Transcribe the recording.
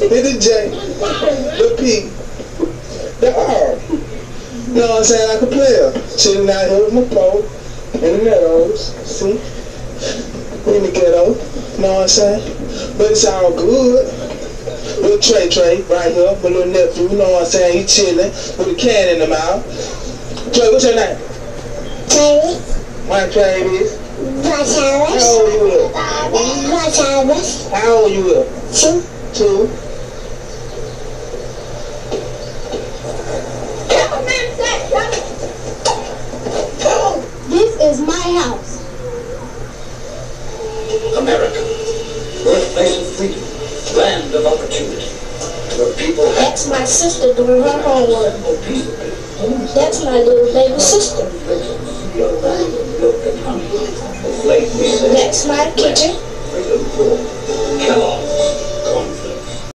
Hit the J, the P, the R. You know what I'm saying? Like a player. Chilling out here with my pole in the meadows. See? In the ghetto. You know what I'm saying? But it's all good. Little Trey Trey right here, my little nephew, you know what I'm saying? He chilling with a can in the mouth. Trey, what's your name? Baby, My Trey is. How Gonzalez, old you is? How old you is? two, Two. this is my house. America, birthplace of freedom, land of opportunity, where people That's my sister doing her homework. That's my little baby sister. your land of milk and honey, the flag we say, That's my kitchen. freedom for Kellogg.